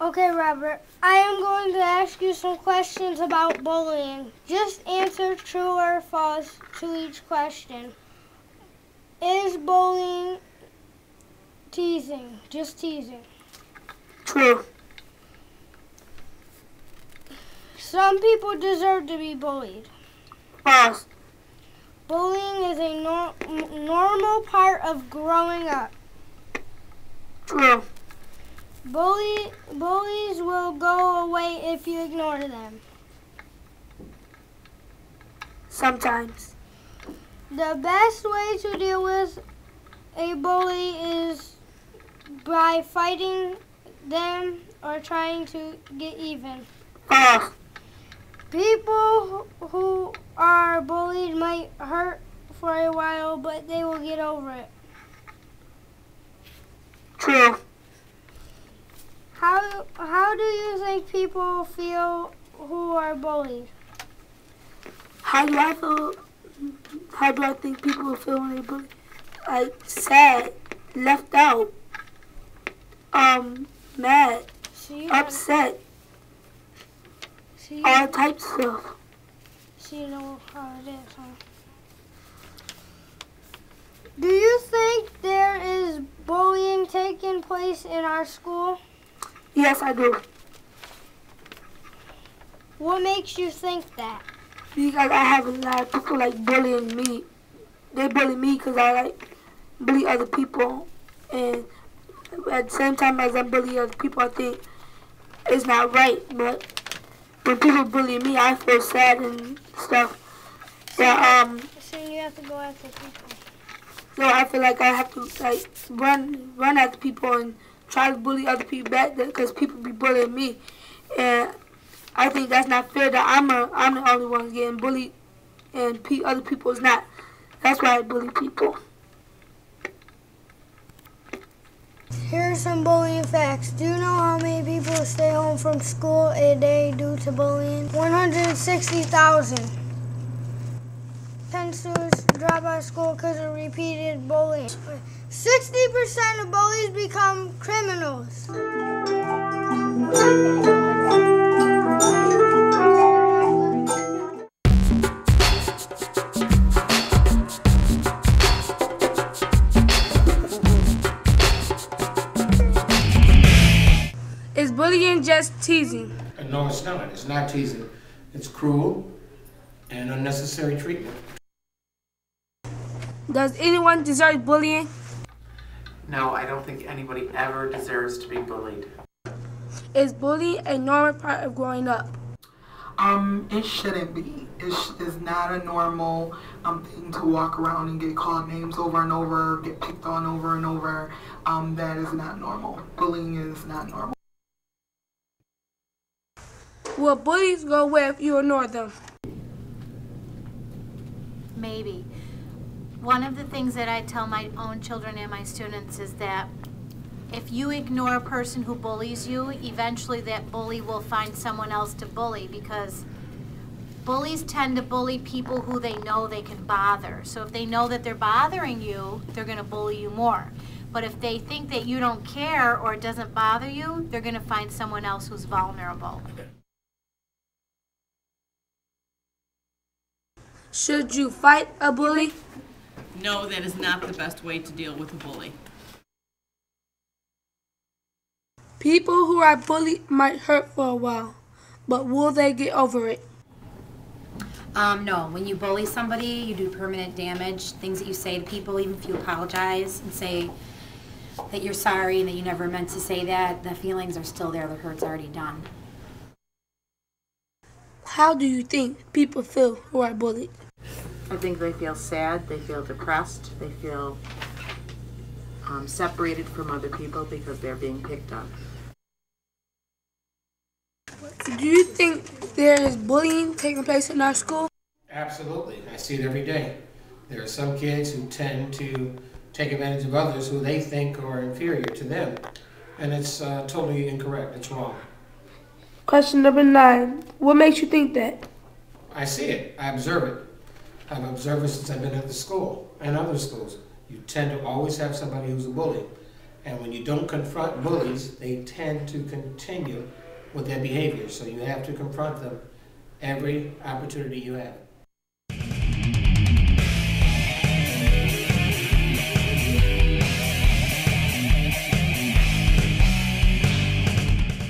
Okay, Robert, I am going to ask you some questions about bullying. Just answer true or false to each question. Is bullying teasing? Just teasing. True. Some people deserve to be bullied. False. Bullying is a nor- normal part of growing up. True. Bully, bullies will go away if you ignore them. Sometimes. The best way to deal with a bully is by fighting them or trying to get even. False. People who are bullied might hurt for a while, but they will get over it. True. How how do you think people feel who are bullied? How do I feel? How do I think people feel when they bully? Like sad, left out, um, mad, know, upset, so you, all types of stuff. so you know how it is, huh? Do you think there is bullying taking place in our school? Yes, I do. What makes you think that? Because I have a lot of people like bullying me. They bully me because I like bully other people, and at the same time as I bully other people, I think it's not right. But when people bully me, I feel sad and stuff. Yeah, um, So you have to go after people. so I feel like I have to like run, run after people and try to bully other people back because people be bullying me, and I think that's not fair. That I'm a, I'm the only one getting bullied, and pe- other people is not. That's why I bully people. Here are some bullying facts. Do you know how many people stay home from school a day due to bullying? 160,000. 10 students drop out of school because of repeated bullying. 60% of bullies become criminals. Is bullying just teasing? No, it's not. It's not teasing. It's cruel and unnecessary treatment. Does anyone deserve bullying? No, I don't think anybody ever deserves to be bullied. Is bullying a normal part of growing up? Um, it shouldn't be. It's, it's not a normal um, thing to walk around and get called names over and over, get picked on over and over. Um, that is not normal. Bullying is not normal. Will bullies go away if you ignore them? Maybe. One of the things that I tell my own children and my students is that if you ignore a person who bullies you, eventually that bully will find someone else to bully because bullies tend to bully people who they know they can bother. So if they know that they're bothering you, they're going to bully you more. But if they think that you don't care or it doesn't bother you, they're going to find someone else who's vulnerable. Should you fight a bully? No, that is not the best way to deal with a bully. People who are bullied might hurt for a while, but will they get over it? Um, no, when you bully somebody, you do permanent damage. Things that you say to people, even if you apologize and say that you're sorry and that you never meant to say that, the feelings are still there, the hurt's already done. How do you think people feel who are bullied? I think they feel sad, they feel depressed, they feel um, separated from other people because they're being picked on. Do you think there is bullying taking place in our school? Absolutely. I see it every day. There are some kids who tend to take advantage of others who they think are inferior to them. And it's uh, totally incorrect. It's wrong. Question number nine. What makes you think that? I see it. I observe it. I've observed since I've been at the school and other schools. You tend to always have somebody who's a bully. And when you don't confront bullies, they tend to continue with their behavior. So you have to confront them every opportunity you have.